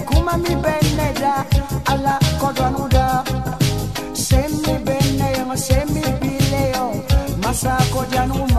kuma mi beneda ala kodonuda semi bene yo semi bileyo, masa kodanuma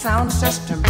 sound system.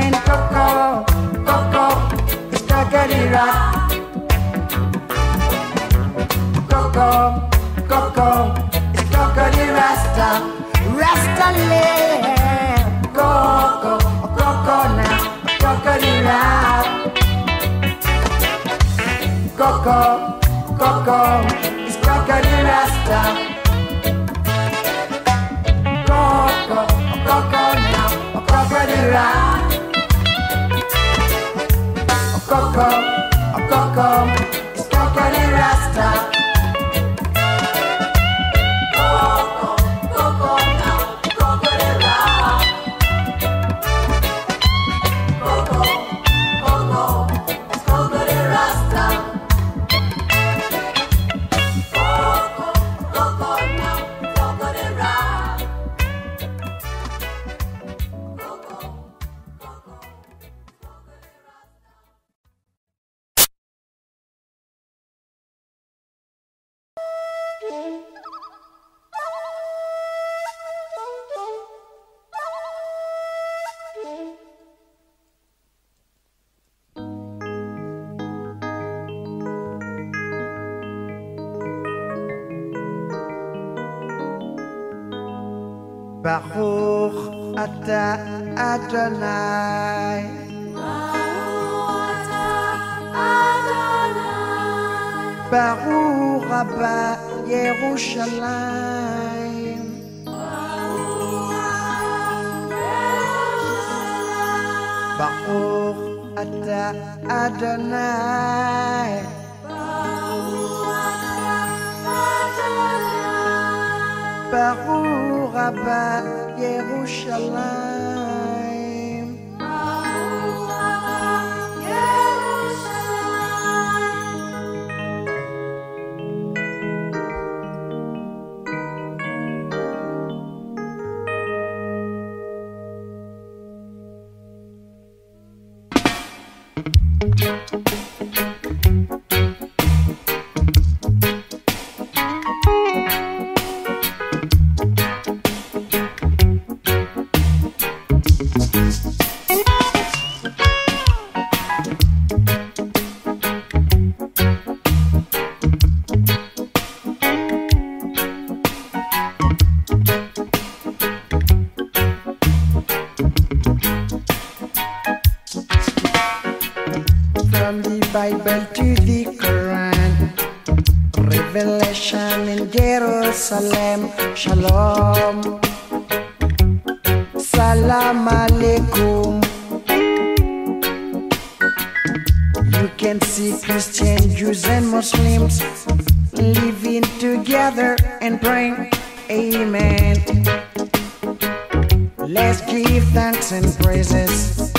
saying Coco, Coco, it's Cocody Rock. Coco, Coco, it's Cocody Rasta, Rasta Land. Coco, Coco now, Cocody Rock. Coco, Coco, it's Cocody Rasta. Coco, Coco now, Cocody Rock. Coco, Adonai. Baruch Abba Yerushalayim. Baruch Ata Adonai. Baruch Abba Yerushalayim. Bible to the Quran, Revelation in Jerusalem, Shalom, Salam Alaikum. You can see Christian, Jews, and Muslims living together and praying, Amen. Let's give thanks and praises.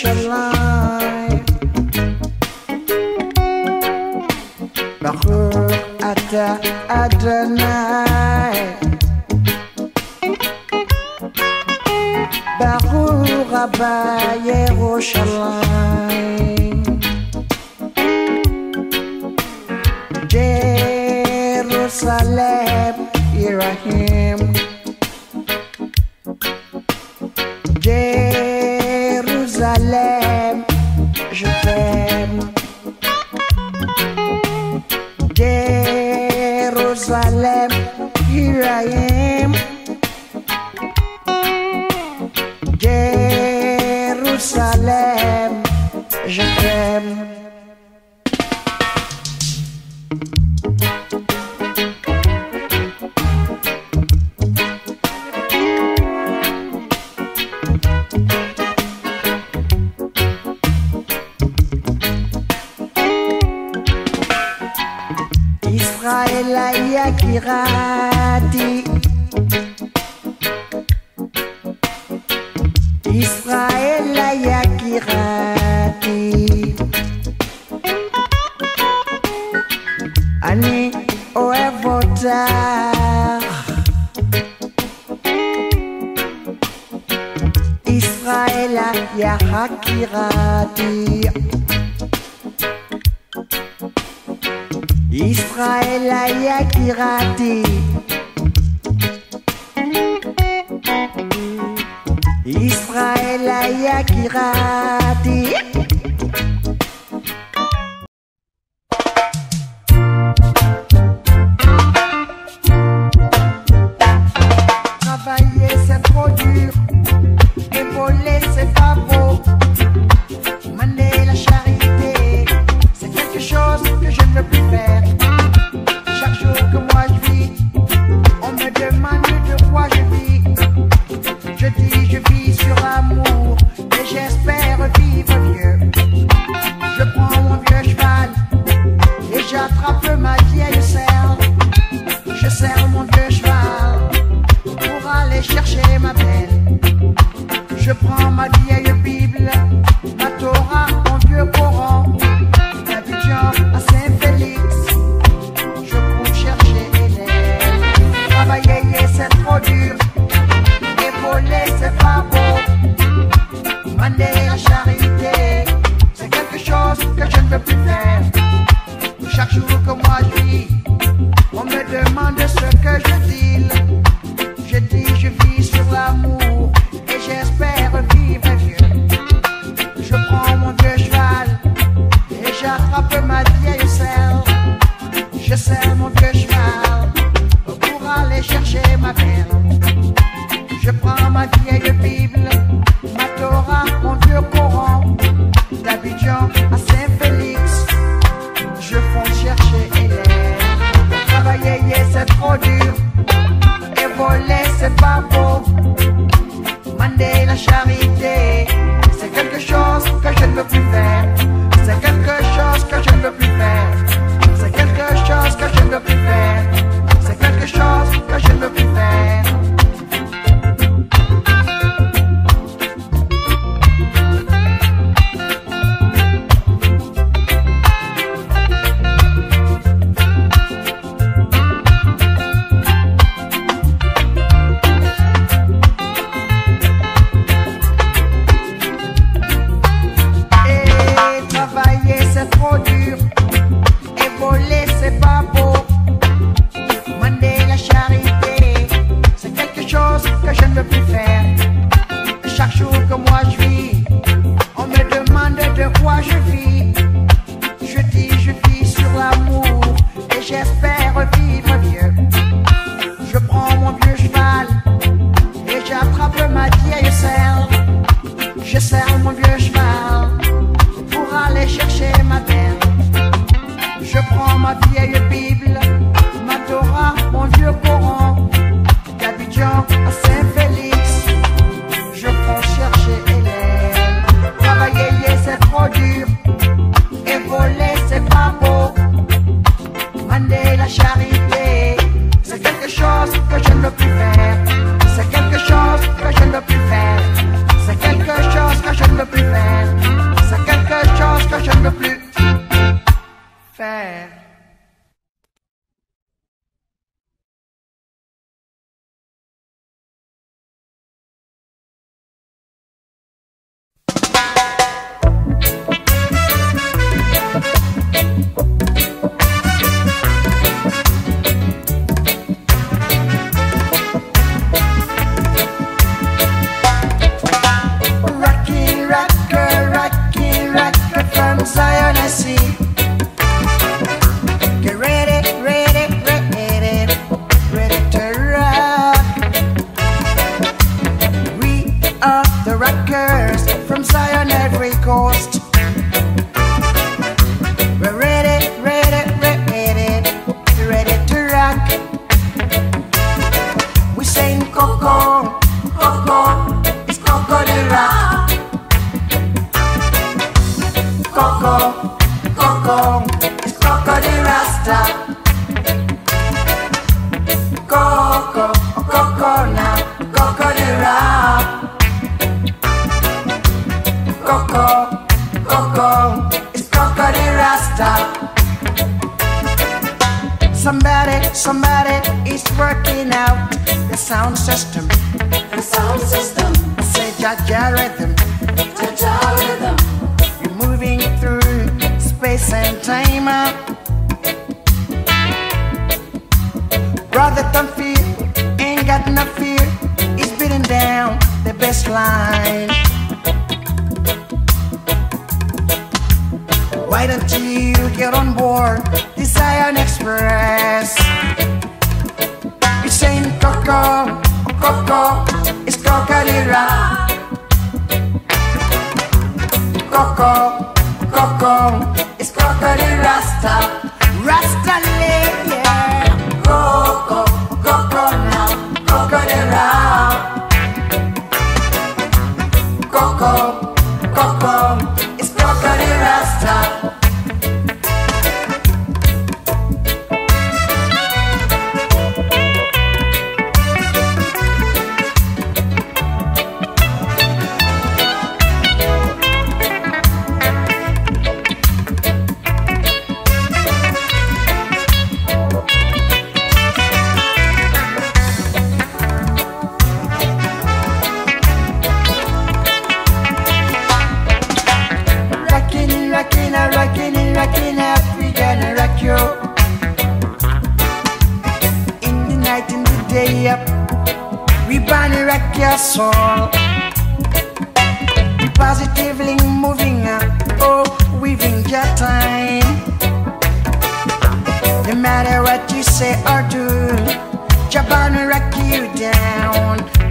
Yerushalayim. Baruch Ata Adonai. Baruch Abba Yerushalayim. Jerusalem,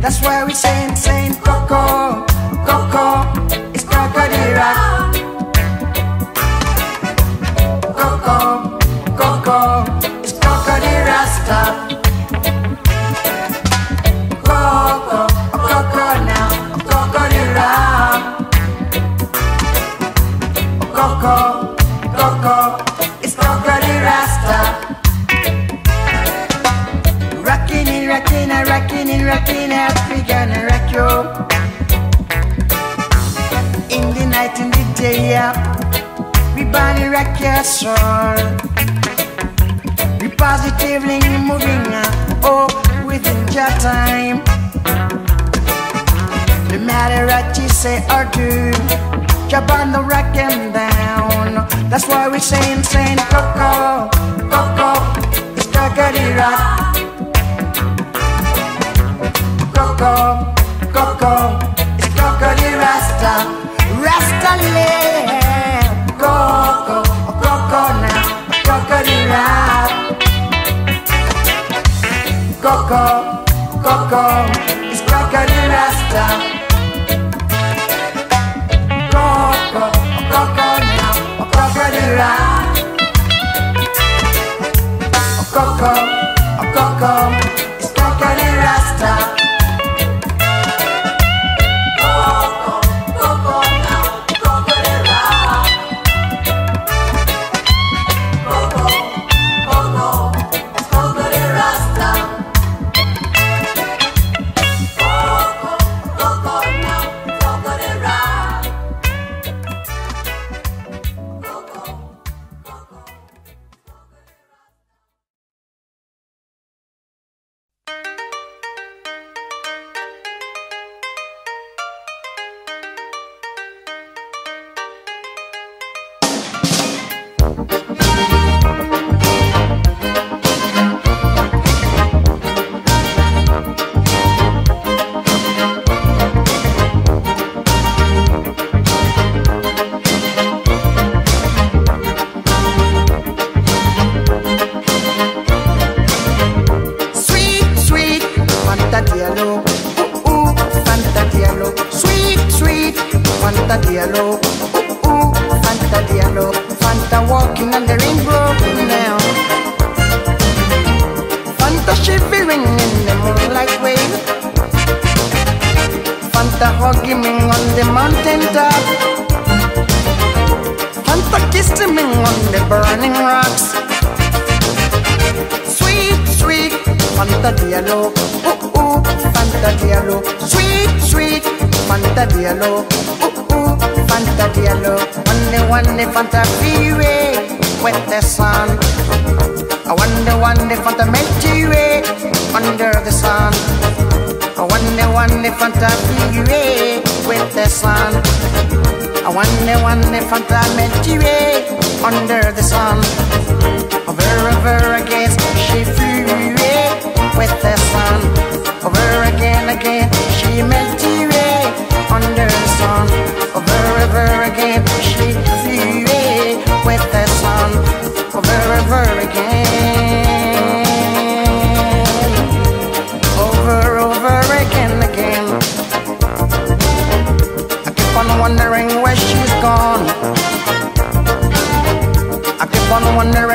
That's why we saying, saying, Coco, Coco, we gonna rock you. In the night, in the day, yeah, we body rock your soul. We positively moving up, oh, within your time. No matter what you say or do, jump on the and down. That's why we saying, saying, Coco, Coco, it's Coco rock. Coco, Coco, it's Coco the Rasta, Rasta land. Coco, Coco now, Coco the Rap. Coco, Coco, it's Coco the Rasta. Coco, Coco now, Coco the Rap. Coco, Coco, it's Coco the Rasta. Burning. Sweet, sweet, Fanta Diallo. Ooh, ooh, Fanta Diallo. Sweet, sweet, Fanta Diallo. Ooh, ooh, Fanta Diallo. One one Fanta freeway with the sun. I wonder one Fanta Milky Way under the sun. I wonder one Fanta freeway with the sun. I wonder one Fanta Milky Way under the sun. Over, over again, she flew away with the sun. Over again, again, she melted away under the sun. Over, over again, she flew away with the sun. Over, over again. Over, over again, again. I keep on wondering where she's gone. I keep on wondering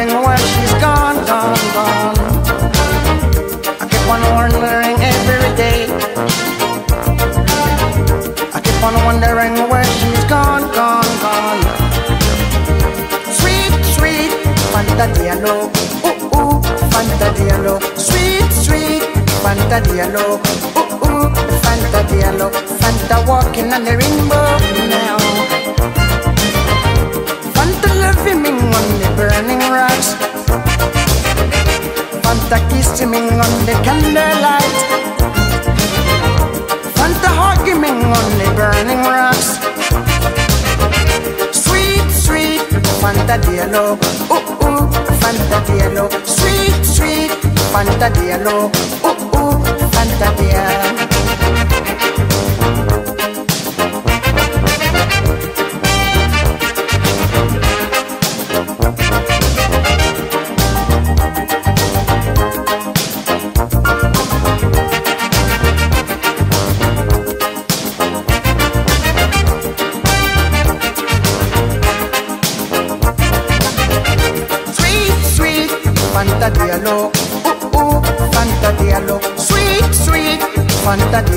Fanta Diallo. Ooh, ooh, Fanta Diallo. Fanta walking on the rainbow now. Fanta loving me on the burning rocks. Fanta kissing me on the candlelight. Fanta hugging me on the burning rocks. Sweet, sweet, Fanta Diallo. Ooh, ooh, Fanta Diallo. Sweet, sweet, Fanta Diallo, ooh,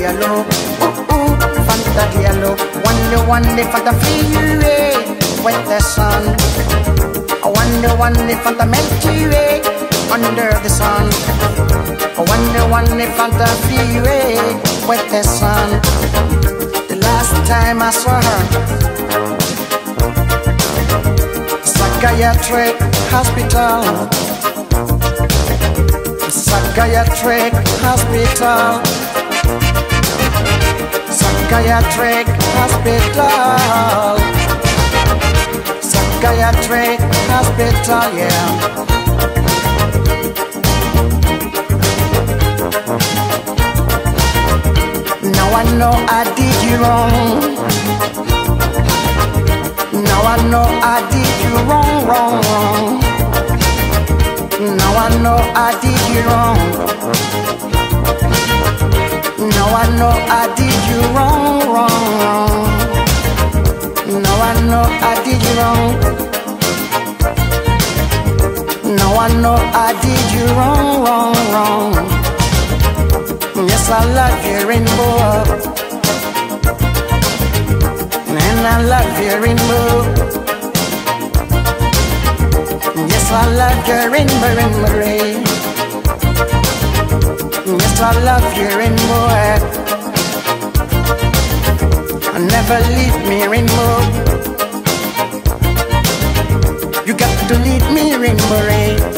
Diallo, ooh, ooh, Fanta Diallo. Wonder, wonder, Fanta free way with the sun. I wonder, wonder, Fanta Milky Way under the sun. I wonder, wonder, Fanta free way with the sun. The last time I saw her. Psychiatric hospital. Psychiatric hospital. Psychiatric hospital. Psychiatric hospital, yeah. Now I know I did you wrong. Now I know I did you wrong, wrong, wrong. Now I know I did you wrong. Now I know I did you wrong, wrong, wrong. Now I know I did you wrong. Now I know I did you wrong, wrong, wrong. Yes, I love you rainbow. And I love your rainbow. Yes, I love your rainbow, rainbow rain. Yes, I love your rainbow. Never leave me, rainbow. You got to lead me, rainbow rain.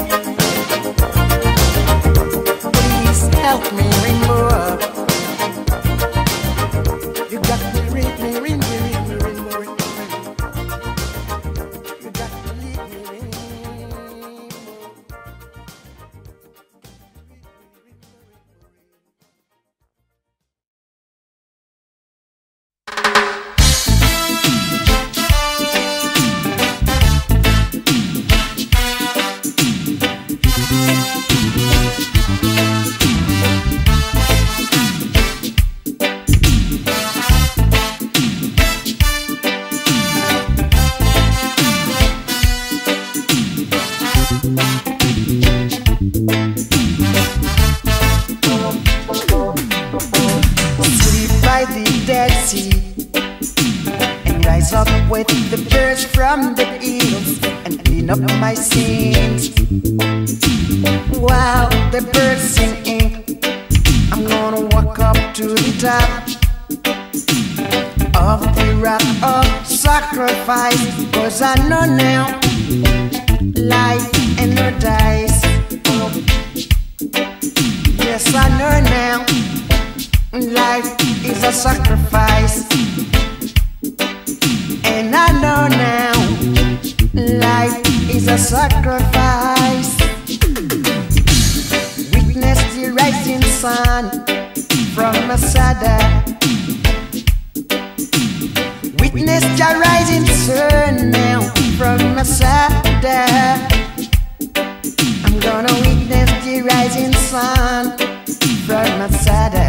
From Masada.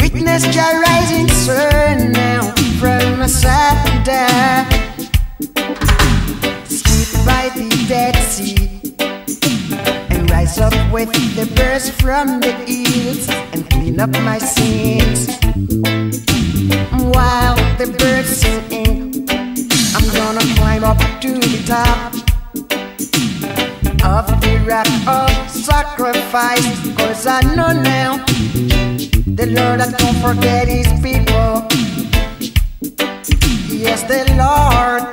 Witness the rising sun now from Masada. Sleep by the Dead Sea and rise up with the birds from the hills and clean up my sins. While the birds singing, I'm gonna climb up to the top of the rock of sacrifice. Cause I know now the Lord that don't forget his people. Yes, the Lord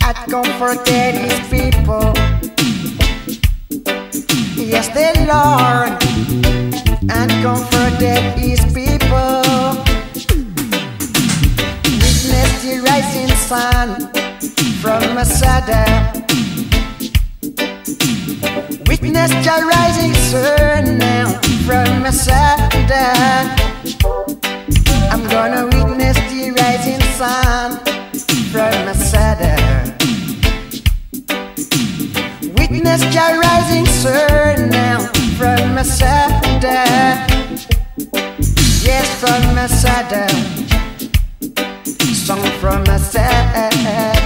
that don't forget his people. Yes, the Lord and don't forget his people. Witness the rising sun from Masada. Witness the rising sun now from Masada. I'm gonna witness the rising sun from Masada. Witness the rising sun now from Masada. Yes, from Masada. Song from Masada.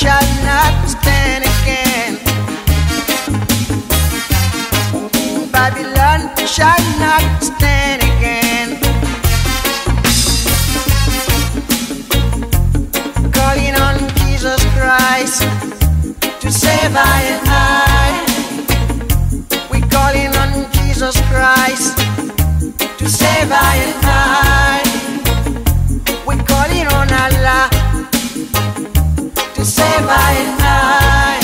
shall not stand again. Babylon shall not stand again. Calling on Jesus Christ to save I and I. We calling on Jesus Christ to save I and I. We calling on Allah. I and I.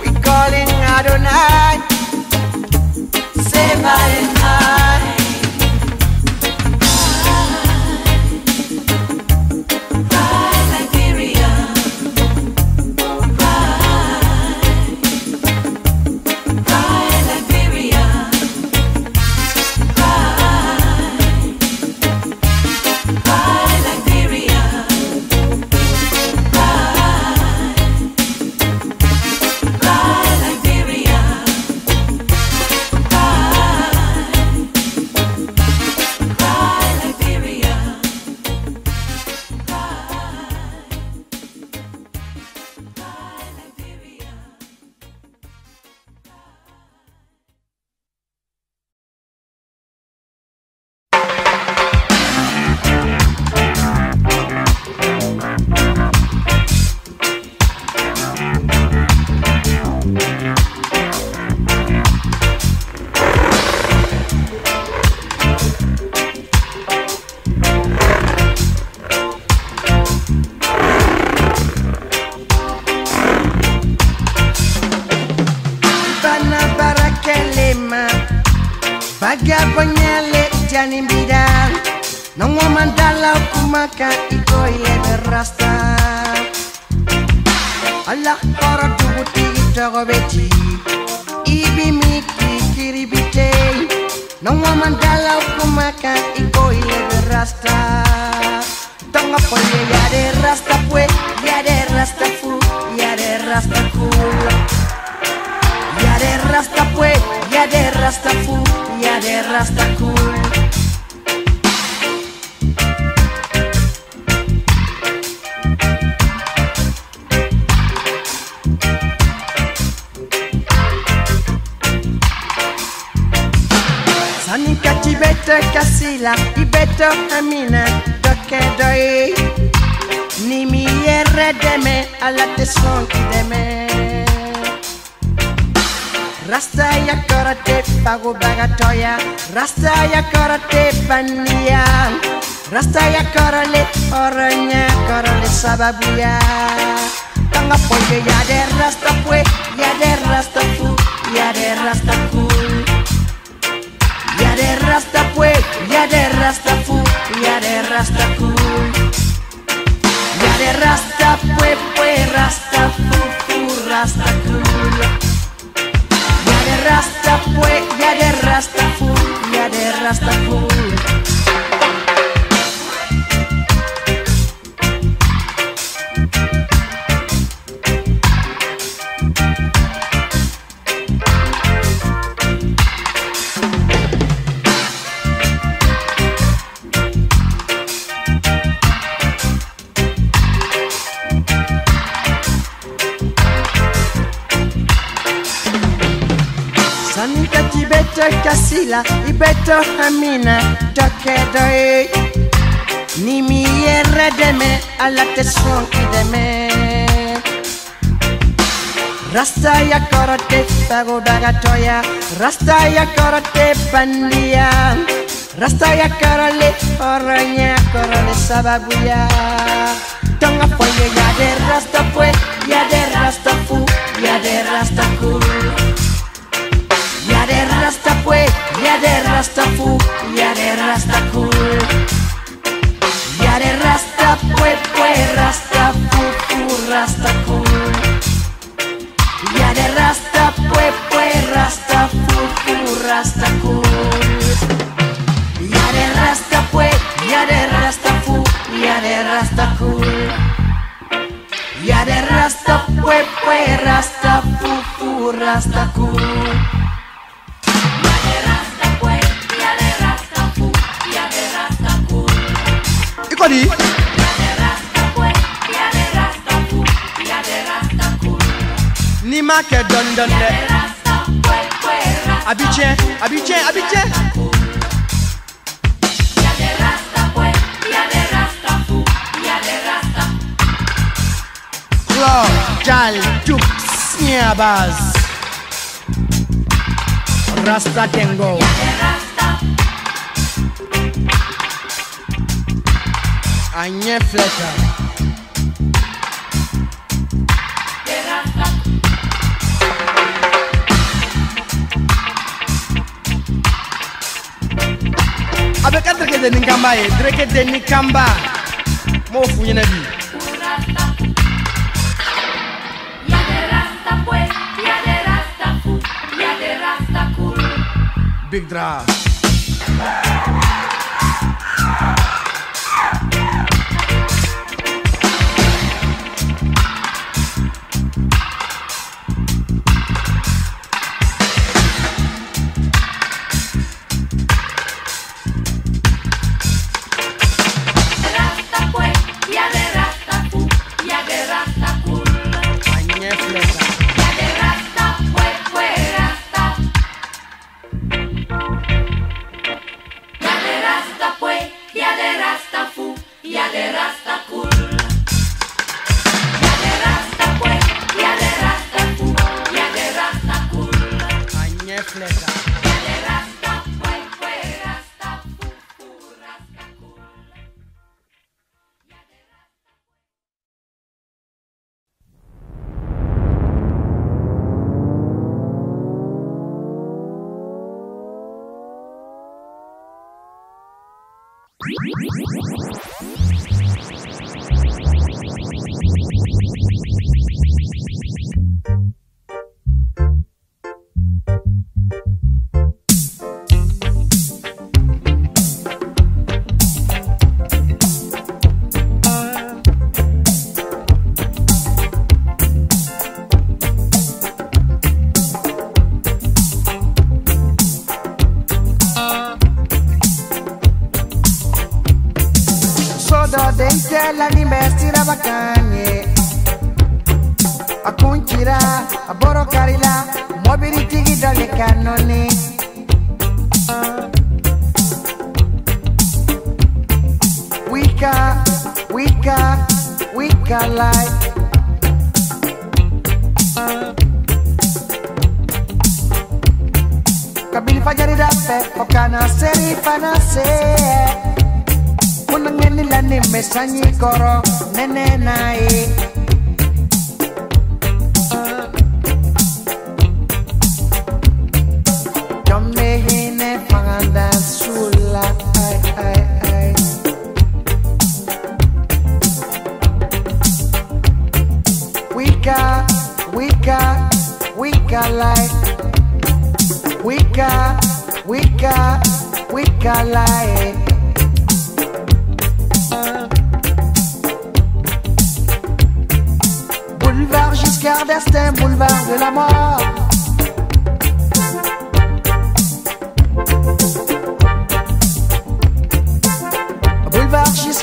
We calling Adonai, save I and Rasta ya karate pago bagatoya Rasta ya karate pania Rasta ya karale oranya karale sababuya. Tanga poye ya de rasta pue Ya de rasta fu Ya de rasta cool Ya de rasta pue Ya de rasta fu Ya de rasta cool Ya de rasta pue pue rasta fu fu rasta cool Rasta fue pues, ya de Rastafue, ya de Rastafue. Dr. Kasila, Ibeto Hamina, Dr. Doe. Nimi Redeme, Alate Shonkideme. Rasta ya karate pagoda gatoya Rasta ya karate bandia Rasta ya karale orangnya korone sababuya Tonga foye ya de rasta fue, ya de rasta fu, ya de rasta cool Yare Rastafu, Yare Rastaku Yare Rasta Pue Pue Rasta Fu Fu Rasta Cool Yare Rasta Pue Pue Rasta Fu Fu Rasta Cool Yare Rasta Pue Yare Rasta Fu Yare Rasta Cool Yare Rasta Rasta Fu Fu Rasta Cool everybody. Ni market done done there. Abiche, Abiche, Abiche. Club, Jal, Duke, Sneabas. Rasta Tengo. Yeah, a nie fleta. A bɛ ka dɛrɛkɛ ni kanba ye dɛrɛkɛ tɛ ni kanba m'o f'u ɲɛna. Big draft.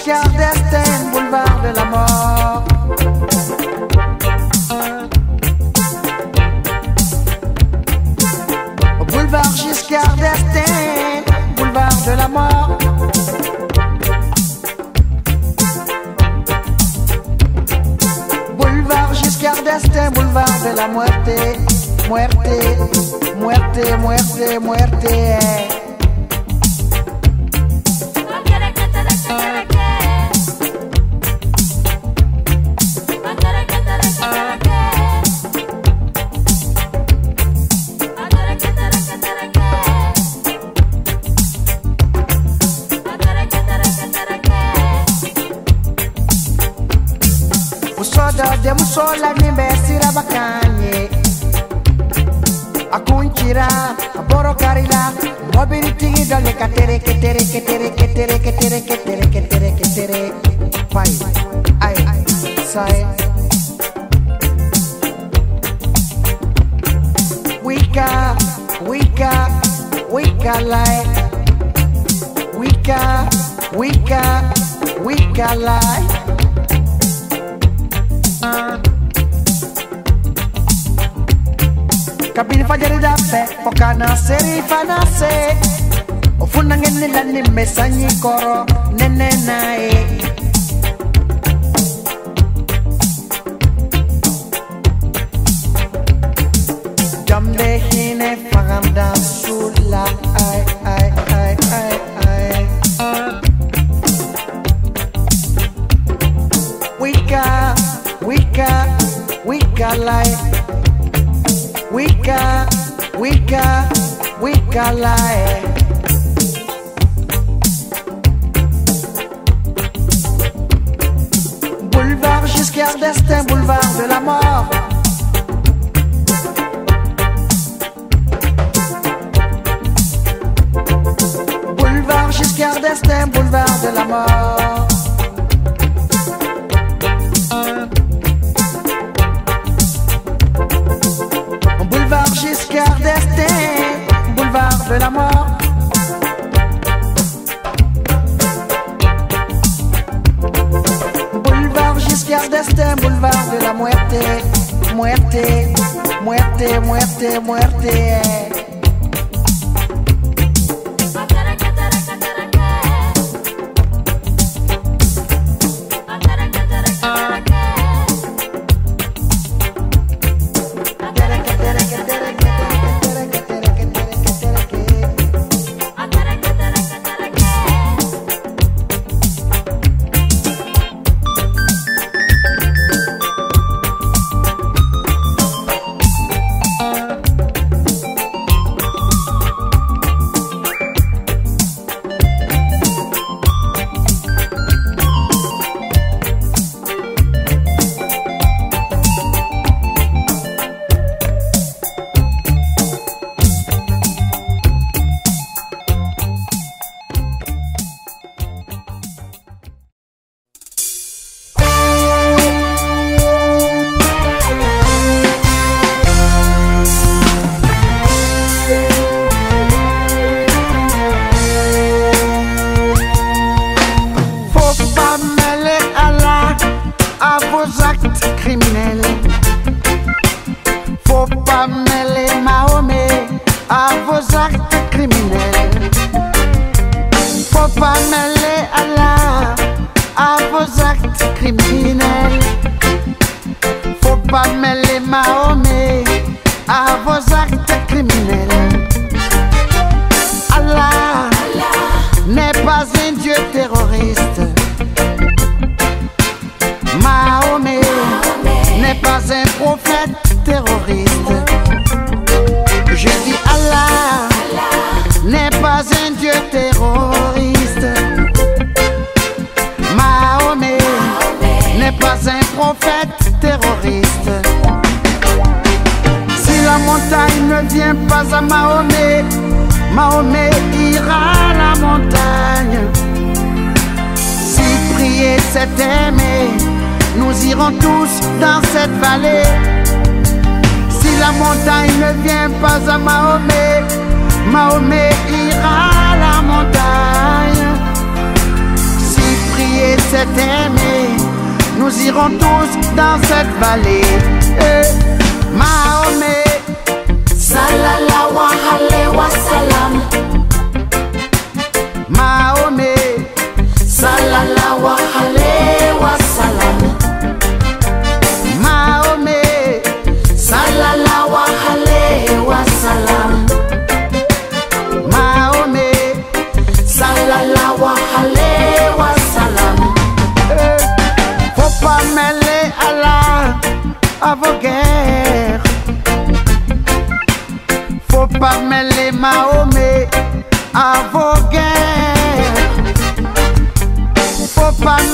shout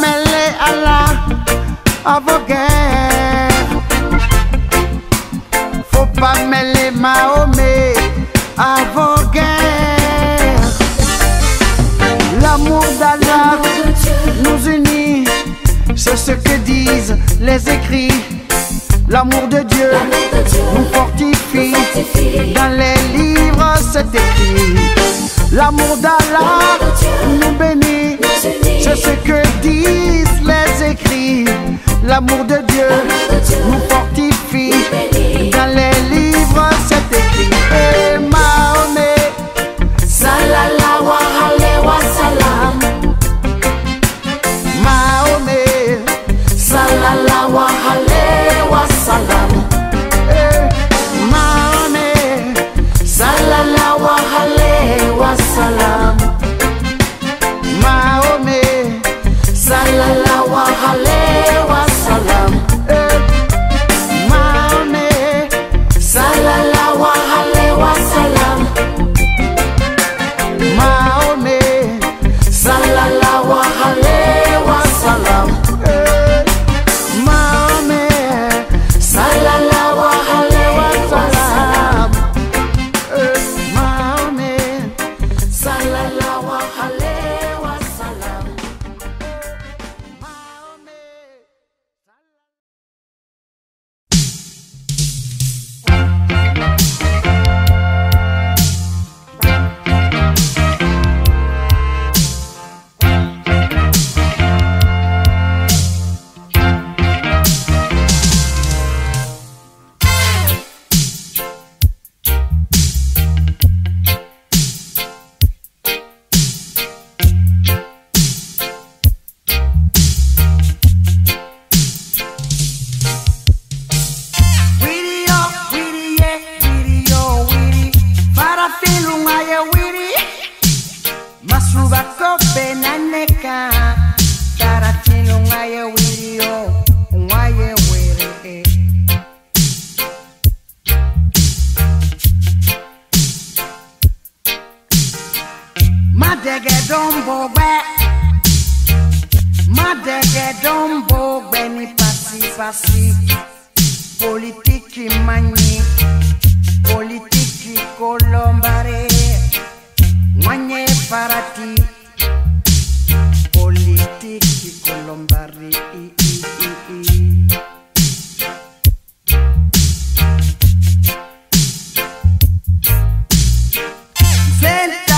mêlé à la avant-guerre. Faut pas mêler Mahomet à vos guerres. L'amour d'Allah nous unit, c'est ce que disent les écrits. L'amour de, de Dieu nous fortifie. Dans les livres, c'est écrit. L'amour d'Allah nous bénit. C'est ce que disent les écrits. L'amour de Dieu nous fortifie.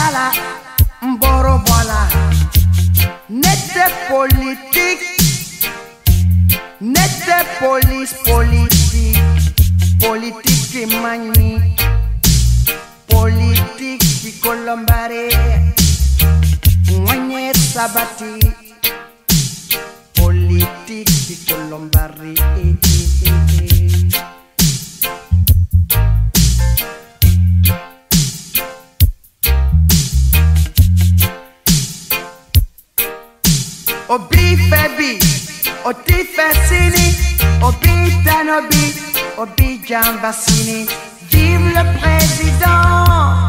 Sentala mborobola nete politique nete police politique politique mani politique kolombare ngwanye sabati politique kolombare eh, eh, eh, eh. obi fẹ bi oti sini obi tano bi obi jamba vive le président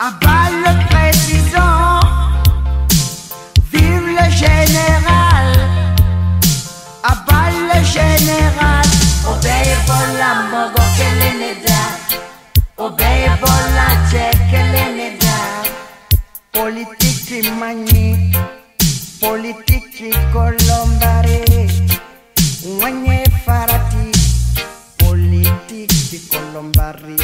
abat le président. Vive le général abat le général. Obeye bola mogo kele ne da. Obeye bola te kele ne da. Politique ti mani politici colombare wenye farati politici colombari.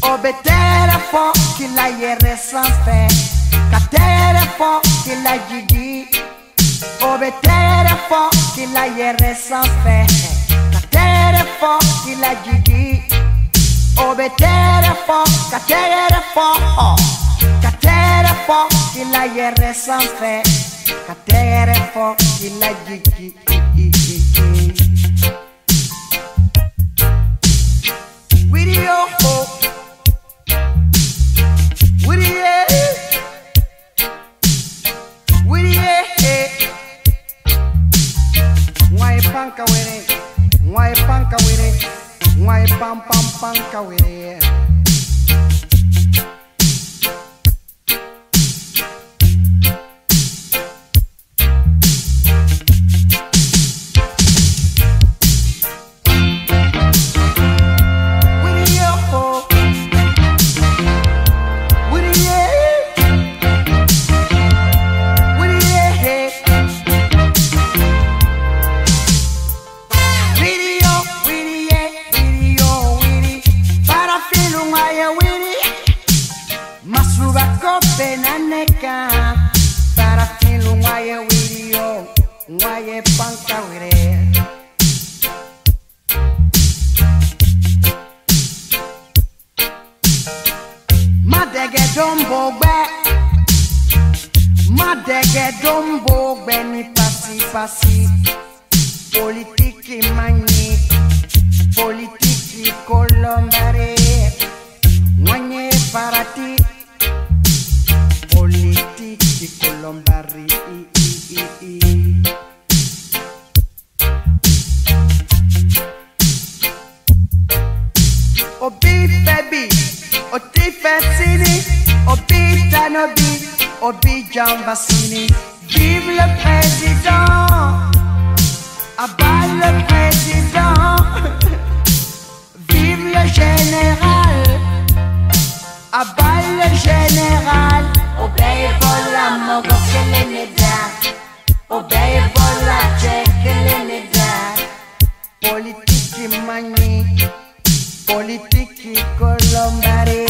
Obetere fo kila yɛrɛ sanfɛ ka tɛɛrɛ fɔ kila jigi o bɛ tɛɛrɛ fɔ kila yɛrɛ sanfɛ ka fɔ kila jigi Obetere fɔ ka tɛrɛ fɔ ka tɛrɛ fɔ kila yere sanfɛ ka tɛrɛ fɔ kila jigi Video ho Woody yeah. Woody yeah. Why panka it? Why panka with it? Why pam pam panka with it? Kope na neka. Para filunga ya video. Waye panka ni pasi pasi Politiki mani Politiki kolombare Mwanye farati Politiki kolombare i, i, i, i. Obi Febi, Oti Fessini, Obi Tanobi, Obi Jean Bassini. Vive le président, abat le président. Vive le général, abat le général. Obeye bọla jẹ kele ne da Politiki manyi Politiki kolombare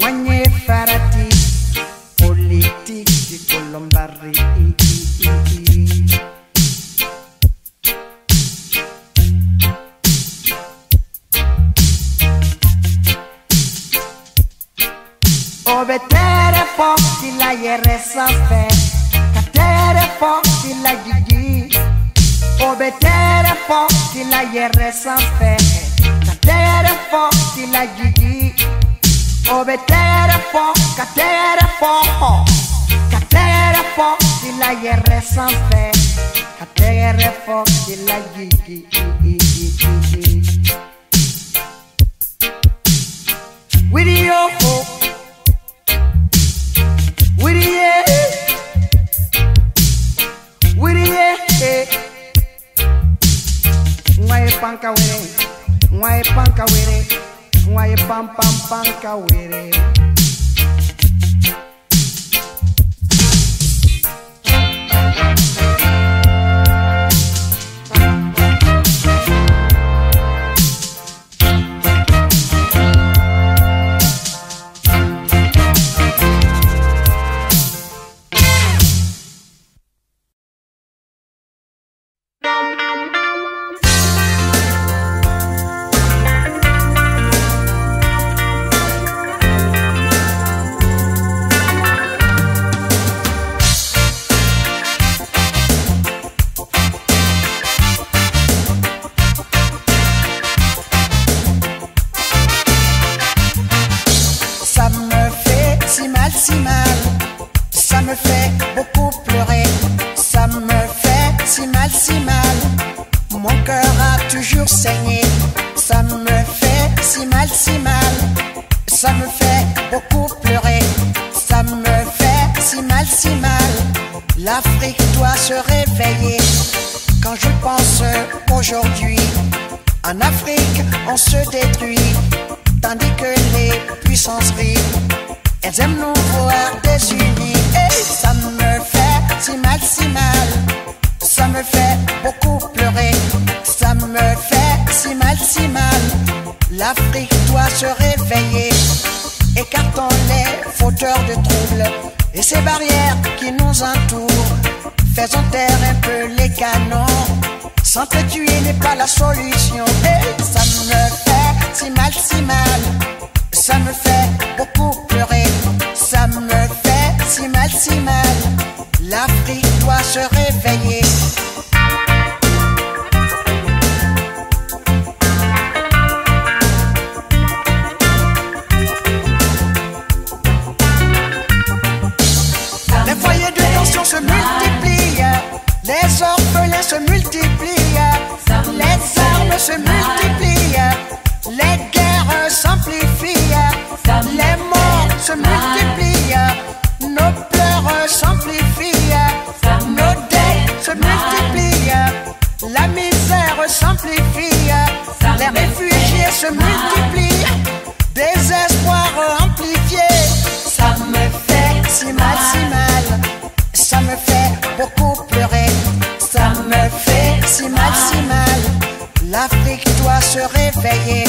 Wanye farati Politiki kolombare i, i, i, i. Obetere fo la yere sanfẹ Katere la gigi Obetere forte la yere sans faire Katere forte la gigi Obetere forte, katere forte Katere forte la yere sans faire Katere forte la gigi With your hope with the the yeah. Ngwaye panka were, ngwaye panka were, ngwaye pam pam panka were. Toujours saigné. Ça me fait si mal, si mal. Ça me fait beaucoup pleurer. Ça me fait si mal, si mal. L'Afrique doit se réveiller. Quand je pense aujourd'hui, en Afrique, on se détruit. Tandis que les puissances rient, elles aiment nous voir désunis. Et L'Afrique doit se réveiller. Écartons les fauteurs de troubles et ces barrières qui nous entourent. Faisons taire un peu les canons. S'entretuer n'est pas la solution. Ça me fait si mal, si mal. Ça me fait beaucoup pleurer. Ça me fait si mal, si mal. L'Afrique doit se réveiller. Se multiplient, les armes se multiplient, les guerres s'amplifient, les morts se multiplient, se réveiller.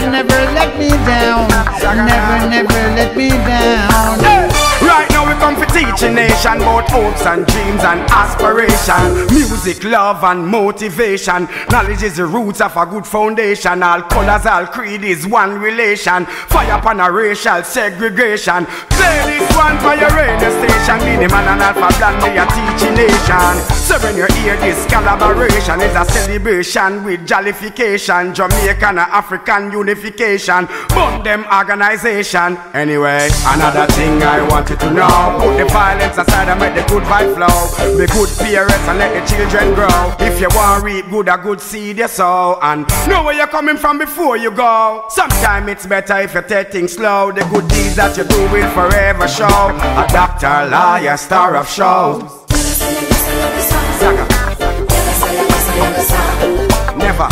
never let me down. Never, never let me down. Teach a nation about hopes and dreams and aspiration. Music, love and motivation. Knowledge is the roots of a good foundation. All colors, all creed is one relation. Fire upon a racial segregation. Play this one for your radio station. Be the man and alpha plan, me a teaching nation. So when you hear this collaboration is a celebration with jollification. Jamaican and African unification. Bond them organization. Anyway, another thing I want you to know violence aside and make the good vibe flow. Be good parents and let the children grow. If you want reap good, a good seed you sow. And know where you're coming from before you go. Sometimes it's better if you take things slow. The good deeds that you do will forever show. A doctor, liar, star of shows. Never.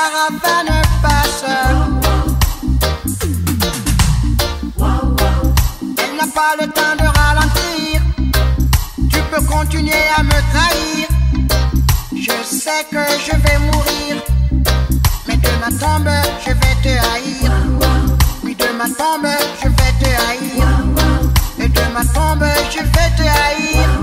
caravane passe. Elle n'a pas le temps de ralentir. Tu peux continuer à me trahir. Je sais que je vais mourir. Mais de ma tombe, je vais te haïr. Oui, de ma tombe, je vais te haïr. Et de ma tombe, je vais te haïr.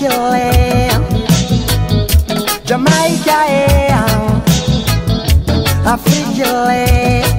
Africa, Jamaica, Africa,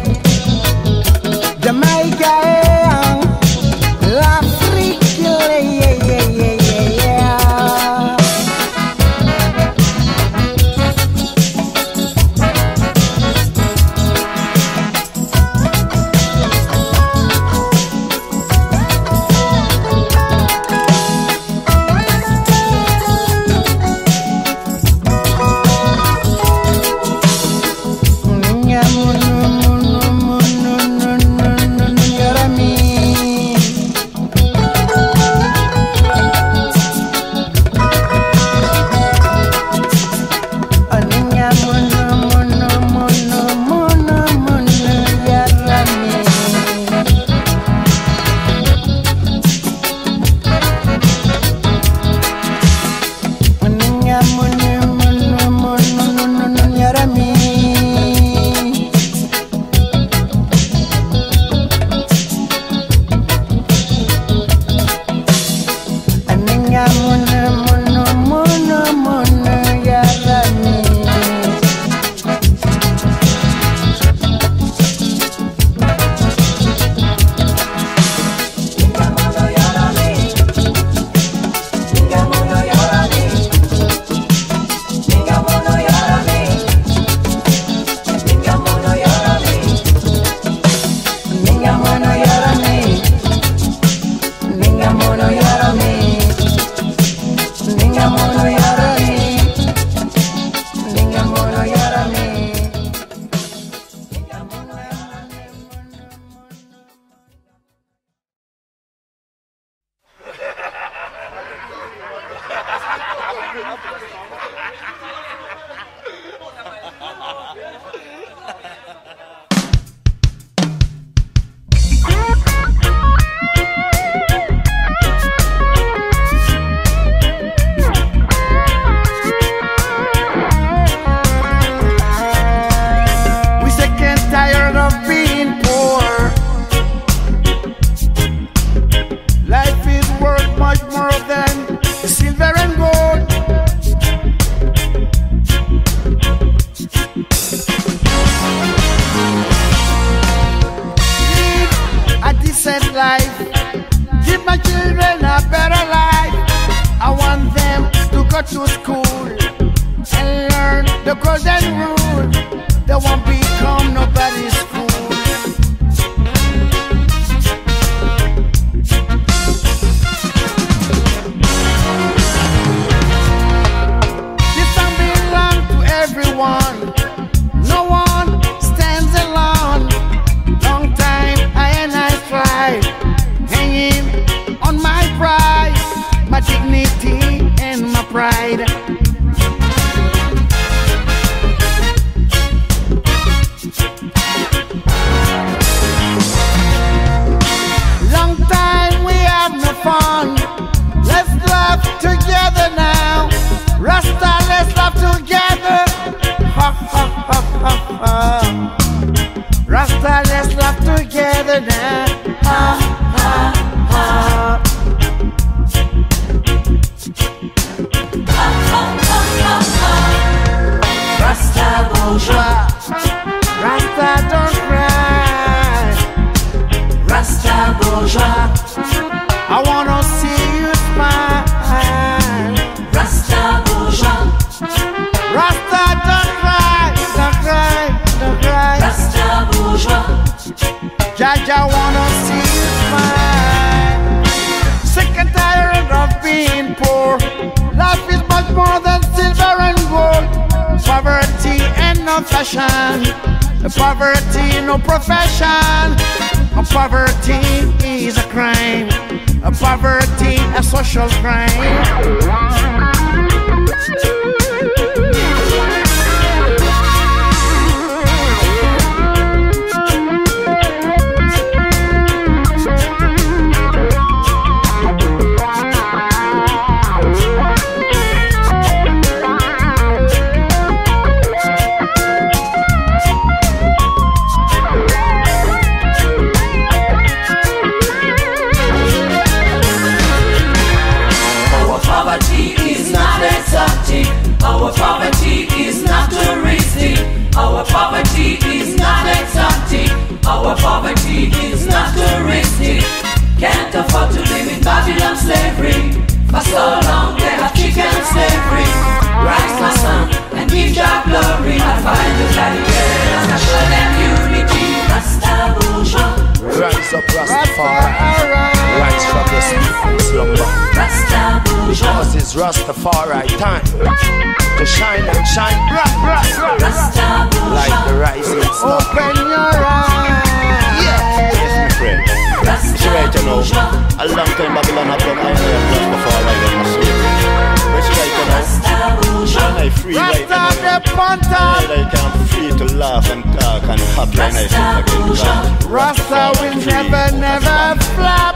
talk and happy and I sit again. God. Rasta will never, never flop.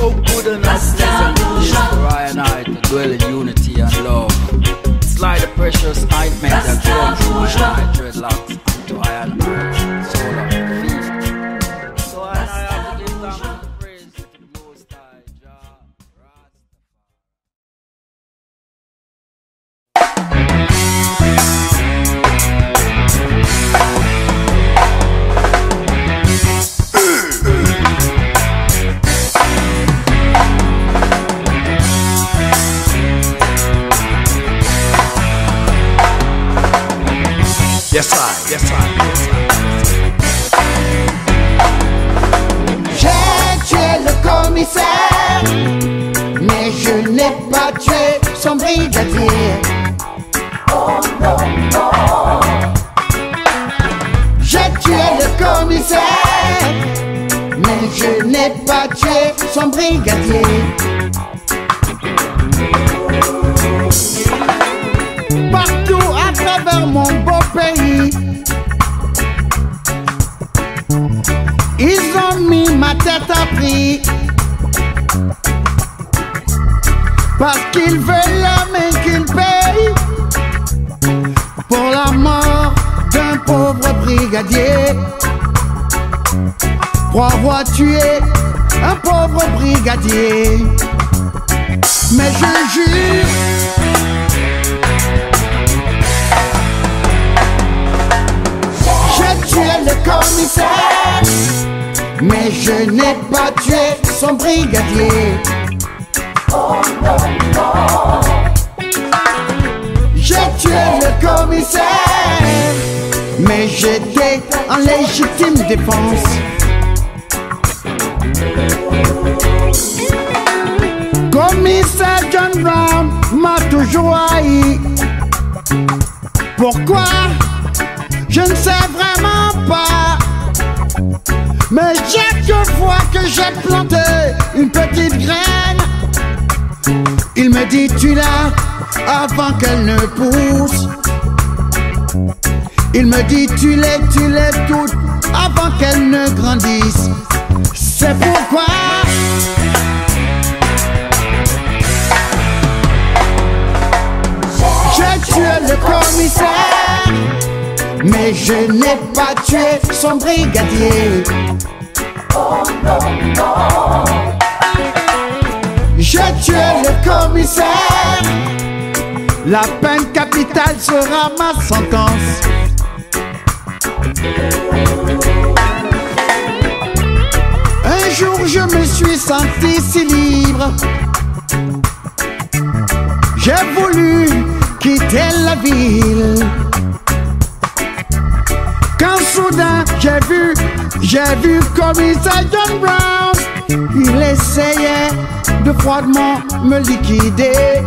Oh, good and it is I and I to dwell in unity and love. Slide the precious ointment that flows through and I dreadlocks to son brigadier. J'ai tué le commissaire, mais j'étais en légitime défense. Commissaire John Brown m'a toujours haï. Pourquoi? Je ne sais vraiment pas. Mais chaque fois que j'ai planté tu l'as avant qu'elle ne pousse. Il me dit tu l'es, tu l'es toute avant qu'elle ne grandisse. C'est pourquoi j'ai tué le commissaire. Mais je n'ai pas tué son brigadier. J'ai tué le commissaire. La peine capitale sera ma sentence. Un jour je me suis senti si libre. J'ai voulu quitter la ville. Quand soudain j'ai vu, j'ai vu commissaire John Brown, il essayait de froidement me liquider.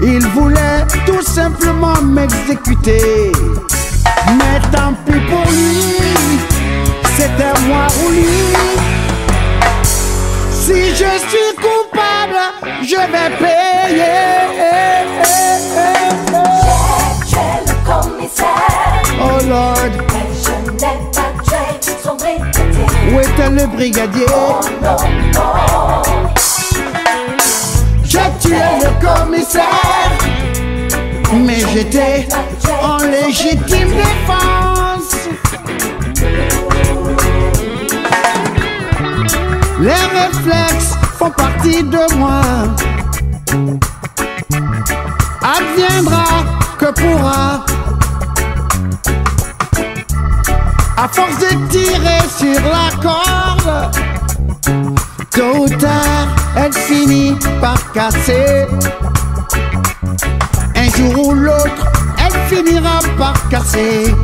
Il voulait tout simplement m'exécuter. Mais tant pis pour lui, c'était moi ou lui. Si je suis coupable, je vais payer. Le brigadier? J'ai tué le commissaire, mais j'étais en légitime défense. Les réflexes font partie de moi. Adviendra que pourra. À force de tirer sur la corde, tôt ou tard, elle finit par casser. Un jour ou l'autre, elle finira par casser.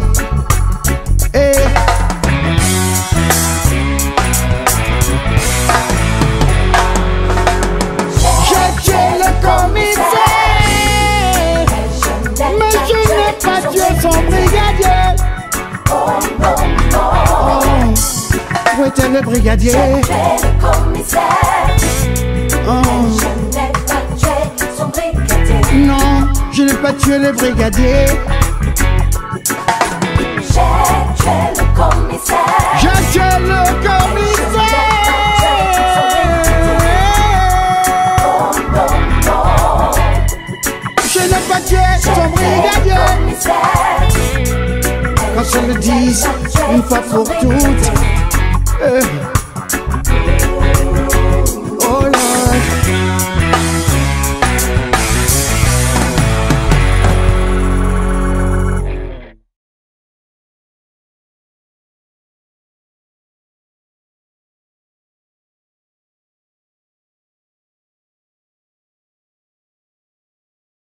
Était le brigadier. Le commissaire. Oh, Je n'ai pas tué son brigadier. non, je n'ai pas tué le brigadier. J'ai tué le commissaire. J'ai tué le commissaire. Je n'ai pas tué son brigadier. Qu'on se le dise une fois pour toutes. Euh,